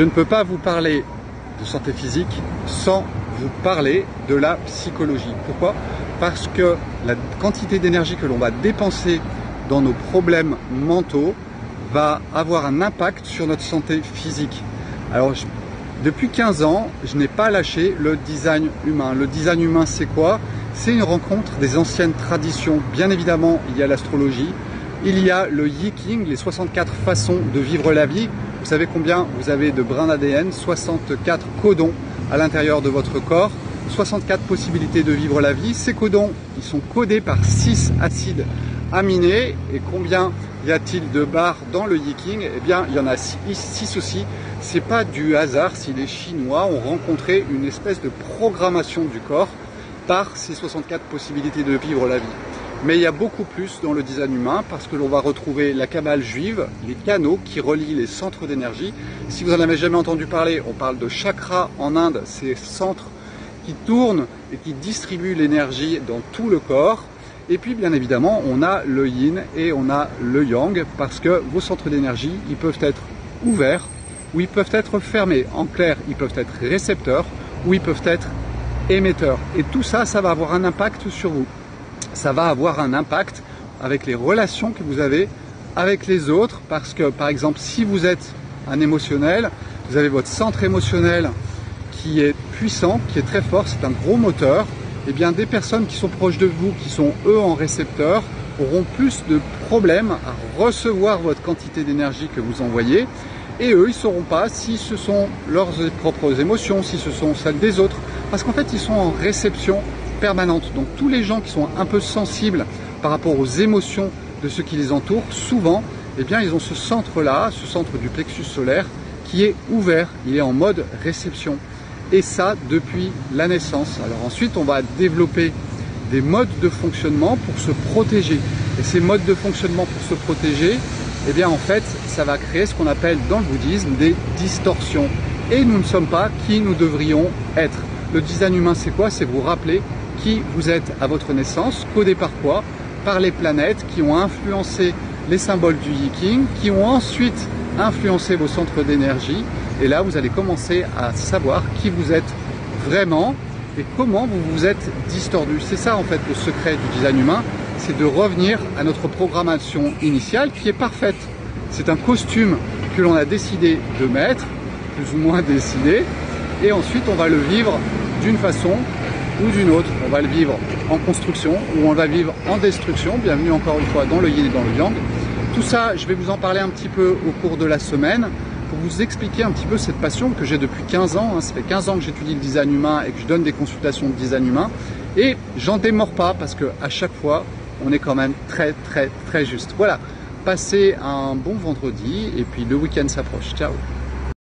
Je ne peux pas vous parler de santé physique sans vous parler de la psychologie. Pourquoi? Parce que la quantité d'énergie que l'on va dépenser dans nos problèmes mentaux va avoir un impact sur notre santé physique. Alors, depuis 15 ans, je n'ai pas lâché le design humain. Le design humain, c'est quoi? C'est une rencontre des anciennes traditions. Bien évidemment, il y a l'astrologie, il y a le Yiking, les 64 façons de vivre la vie. Vous savez combien vous avez de brins d'ADN 64 codons à l'intérieur de votre corps, 64 possibilités de vivre la vie. Ces codons, ils sont codés par 6 acides aminés. Et combien y a-t-il de barres dans le Yiking? Eh bien, il y en a 6 aussi. C'est pas du hasard si les Chinois ont rencontré une espèce de programmation du corps par ces 64 possibilités de vivre la vie. Mais il y a beaucoup plus dans le design humain parce que l'on va retrouver la cabale juive, les canaux qui relient les centres d'énergie. Si vous en avez jamais entendu parler, on parle de chakras en Inde, ces centres qui tournent et qui distribuent l'énergie dans tout le corps. Et puis bien évidemment, on a le yin et on a le yang parce que vos centres d'énergie, ils peuvent être ouverts ou ils peuvent être fermés. En clair, ils peuvent être récepteurs ou ils peuvent être émetteurs. Et tout ça, ça va avoir un impact sur vous ça va avoir un impact avec les relations que vous avez avec les autres. Parce que par exemple si vous êtes un émotionnel, vous avez votre centre émotionnel qui est puissant, qui est très fort, c'est un gros moteur, et eh bien des personnes qui sont proches de vous, qui sont eux en récepteur, auront plus de problèmes à recevoir votre quantité d'énergie que vous envoyez. Et eux, ils ne sauront pas si ce sont leurs propres émotions, si ce sont celles des autres, parce qu'en fait, ils sont en réception permanente. Donc tous les gens qui sont un peu sensibles par rapport aux émotions de ceux qui les entourent, souvent, eh bien, ils ont ce centre-là, ce centre du plexus solaire, qui est ouvert, il est en mode réception. Et ça depuis la naissance. Alors ensuite, on va développer des modes de fonctionnement pour se protéger. Et ces modes de fonctionnement pour se protéger, eh bien en fait, ça va créer ce qu'on appelle dans le bouddhisme des distorsions. Et nous ne sommes pas qui nous devrions être. Le design humain, c'est quoi? C'est vous rappeler qui vous êtes à votre naissance, codé par quoi Par les planètes qui ont influencé les symboles du Yiking, qui ont ensuite influencé vos centres d'énergie. Et là, vous allez commencer à savoir qui vous êtes vraiment et comment vous vous êtes distordu. C'est ça en fait le secret du design humain, c'est de revenir à notre programmation initiale qui est parfaite. C'est un costume que l'on a décidé de mettre, plus ou moins décidé, et ensuite on va le vivre d'une façon ou d'une autre. On va le vivre en construction ou on va vivre en destruction. Bienvenue encore une fois dans le yin et dans le yang. Tout ça, je vais vous en parler un petit peu au cours de la semaine pour vous expliquer un petit peu cette passion que j'ai depuis 15 ans. Hein. Ça fait 15 ans que j'étudie le design humain et que je donne des consultations de design humain. Et j'en démords pas parce que à chaque fois, on est quand même très très très juste. Voilà. Passez un bon vendredi et puis le week-end s'approche. Ciao